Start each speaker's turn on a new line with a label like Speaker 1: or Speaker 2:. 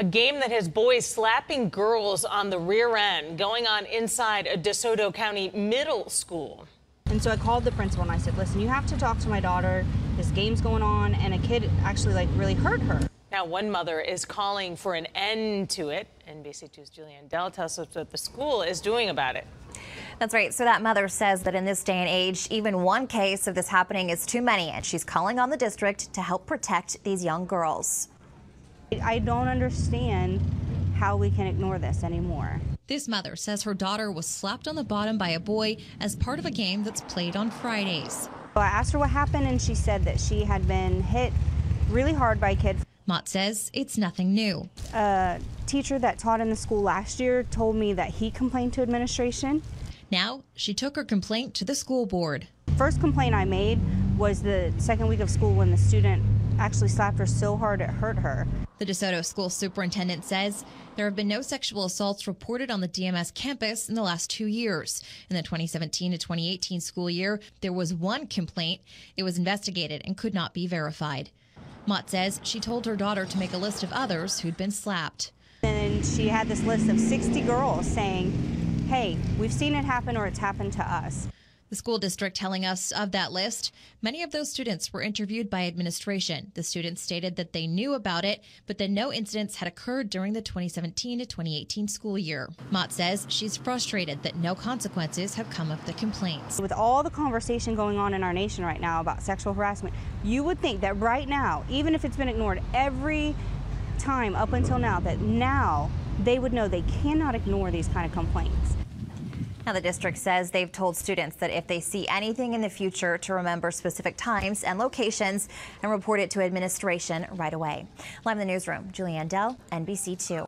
Speaker 1: A game that has boys slapping girls on the rear end going on inside a DeSoto County middle school.
Speaker 2: And so I called the principal and I said, listen, you have to talk to my daughter. This game's going on, and a kid actually like really hurt her.
Speaker 1: Now, one mother is calling for an end to it. NBC2's Julianne Dell tells us what the school is doing about it.
Speaker 3: That's right. So that mother says that in this day and age, even one case of this happening is too many, and she's calling on the district to help protect these young girls.
Speaker 2: I don't understand how we can ignore this anymore.
Speaker 4: This mother says her daughter was slapped on the bottom by a boy as part of a game that's played on Fridays.
Speaker 2: So I asked her what happened, and she said that she had been hit really hard by a kid.
Speaker 4: Mott says it's nothing new.
Speaker 2: A teacher that taught in the school last year told me that he complained to administration.
Speaker 4: Now she took her complaint to the school board.
Speaker 2: First complaint I made was the second week of school when the student actually slapped her so hard it hurt her.
Speaker 4: The DeSoto school superintendent says there have been no sexual assaults reported on the DMS campus in the last two years. In the 2017 to 2018 school year, there was one complaint. It was investigated and could not be verified. Mott says she told her daughter to make a list of others who'd been slapped.
Speaker 2: And she had this list of 60 girls saying, hey, we've seen it happen or it's happened to us.
Speaker 4: The school district telling us of that list, many of those students were interviewed by administration. The students stated that they knew about it, but that no incidents had occurred during the 2017 to 2018 school year. Mott says she's frustrated that no consequences have come of the complaints.
Speaker 2: With all the conversation going on in our nation right now about sexual harassment, you would think that right now, even if it's been ignored every time up until now, that now they would know they cannot ignore these kind of complaints.
Speaker 3: Now, the district says they've told students that if they see anything in the future to remember specific times and locations and report it to administration right away. Live in the newsroom, Julianne Dell, NBC2.